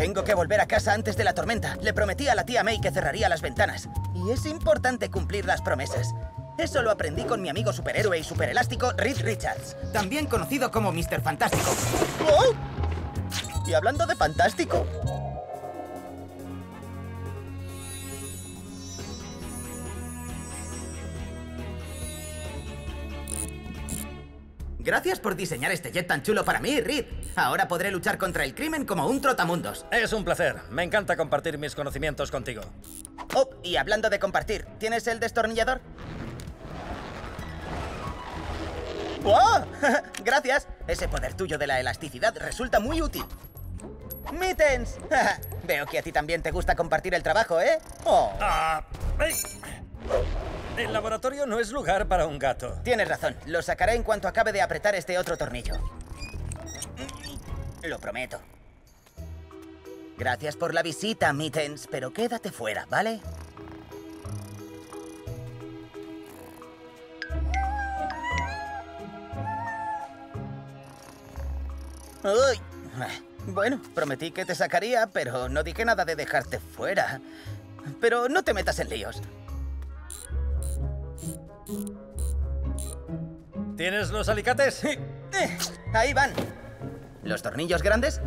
Tengo que volver a casa antes de la tormenta. Le prometí a la tía May que cerraría las ventanas. Y es importante cumplir las promesas. Eso lo aprendí con mi amigo superhéroe y superelástico Reed Richards, también conocido como Mr. Fantástico. ¡Oh! Y hablando de fantástico, Gracias por diseñar este jet tan chulo para mí, Reed. Ahora podré luchar contra el crimen como un trotamundos. Es un placer. Me encanta compartir mis conocimientos contigo. Oh, y hablando de compartir, ¿tienes el destornillador? ¡Oh! Gracias. Ese poder tuyo de la elasticidad resulta muy útil. ¡Mittens! Veo que a ti también te gusta compartir el trabajo, ¿eh? Oh. Ah, ¡Ay! El laboratorio no es lugar para un gato. Tienes razón. Lo sacaré en cuanto acabe de apretar este otro tornillo. Lo prometo. Gracias por la visita, Mittens, pero quédate fuera, ¿vale? Uy. Bueno, prometí que te sacaría, pero no dije nada de dejarte fuera. Pero no te metas en líos. ¿Tienes los alicates? Eh, ahí van. ¿Los tornillos grandes?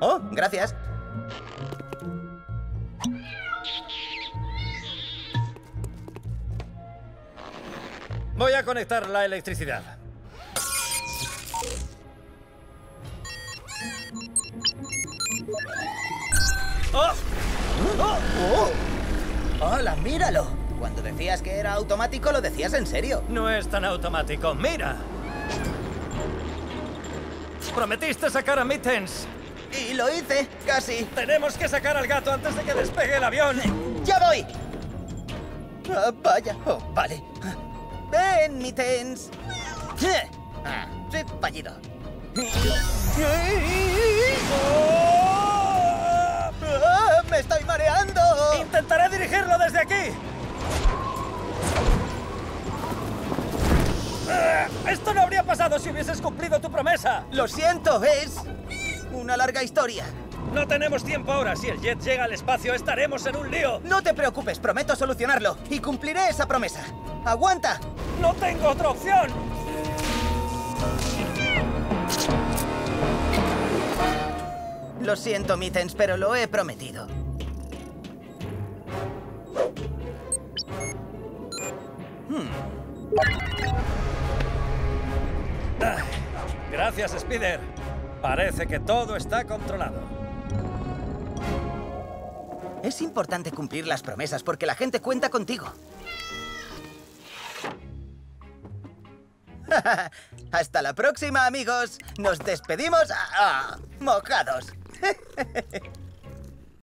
Oh, gracias. Voy a conectar la electricidad. ¡Oh! ¡Oh! ¡Oh! ¡Hola, míralo! Cuando decías que era automático, lo decías en serio. No es tan automático. ¡Mira! Prometiste sacar a Mittens. Y lo hice, casi. Tenemos que sacar al gato antes de que despegue el avión. ¡Ya voy! Ah, vaya. Oh, vale. Ven, Mittens. Ah, sí, fallido. Ah, ¡Me estoy mareando! Intentaré dirigirlo desde aquí. Pasado si hubieses cumplido tu promesa. Lo siento, es una larga historia. No tenemos tiempo ahora. Si el jet llega al espacio, estaremos en un lío. No te preocupes, prometo solucionarlo y cumpliré esa promesa. ¡Aguanta! No tengo otra opción. Lo siento, Mittens, pero lo he prometido. Gracias, Spider. Parece que todo está controlado. Es importante cumplir las promesas porque la gente cuenta contigo. Hasta la próxima, amigos. Nos despedimos ah, mojados.